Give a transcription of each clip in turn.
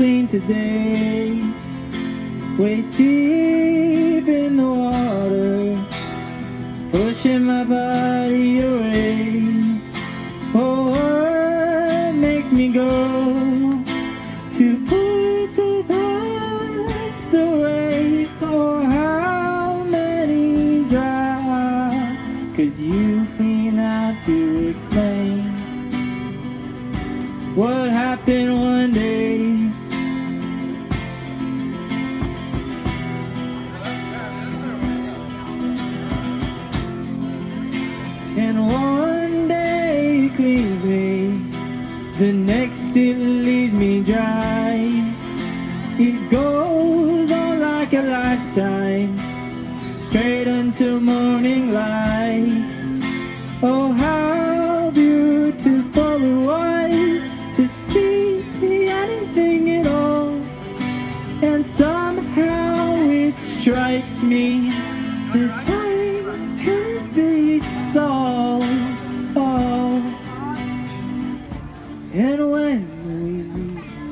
clean today. Waist deep in the water, pushing my body away. Oh, what makes me go to put the past away? Oh, how many dry could you clean out to explain what happened one day? The next it leaves me dry. It goes on like a lifetime, straight until morning light. Oh, how beautiful it was to see anything at all. And somehow it strikes me the timing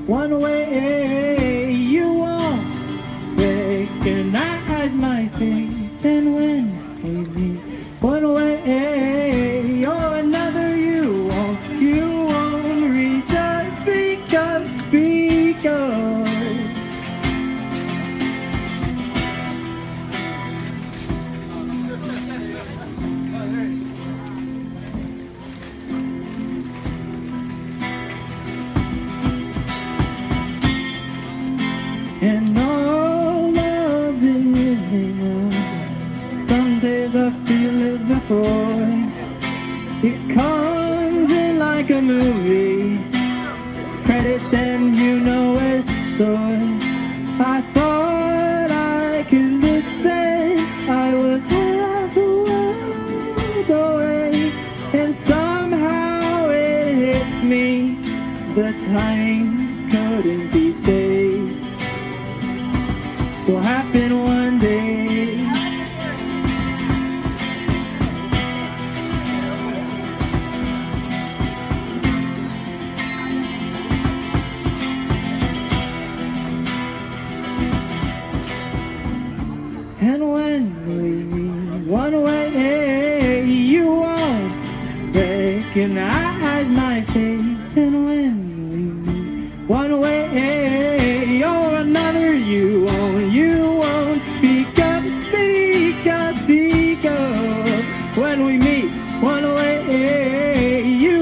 one way, you won't recognize my face. And when we meet one way And all of the living Some days I feel it before. It comes in like a movie. Credits and you know it's so I thought I could listen. I was half away And somehow it hits me. The timing couldn't be saved will happen one day. And when we meet one way, you won't recognize my face. And when we meet one way, one way you